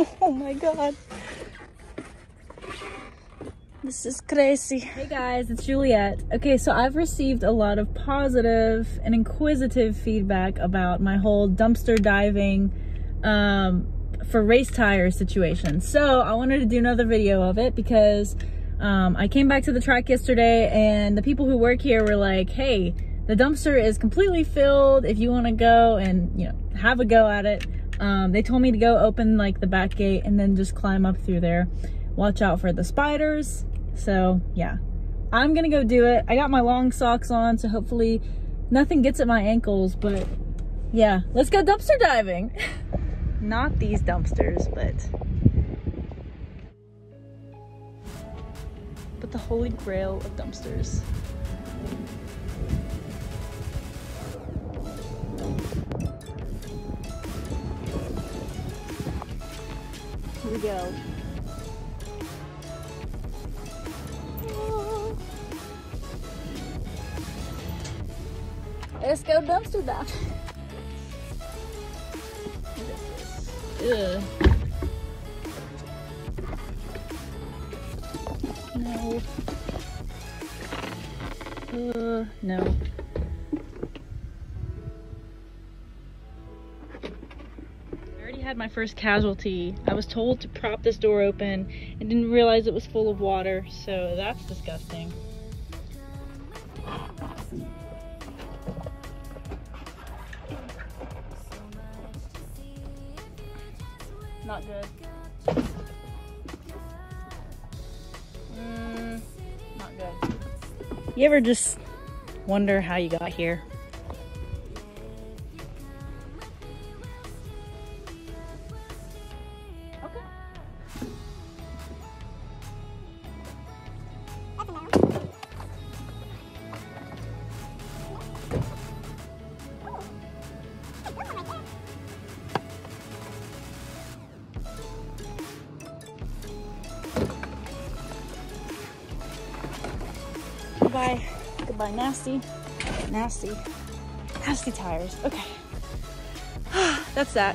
oh my god. This is crazy. Hey guys, it's Juliette. Okay, so I've received a lot of positive and inquisitive feedback about my whole dumpster diving um, for race tire situation. So I wanted to do another video of it because um, I came back to the track yesterday and the people who work here were like, hey, the dumpster is completely filled. If you want to go and, you know, have a go at it. Um, they told me to go open like the back gate and then just climb up through there. Watch out for the spiders. So yeah, I'm gonna go do it. I got my long socks on, so hopefully nothing gets at my ankles, but yeah, let's go dumpster diving. Not these dumpsters, but but the holy grail of dumpsters. We go. Let's go dumpster dive. Ugh. No. Uh, no. Had my first casualty. I was told to prop this door open and didn't realize it was full of water, so that's disgusting. Not good. Mm, not good. You ever just wonder how you got here? Goodbye. Goodbye, nasty. Nasty. Nasty tires. Okay. That's that.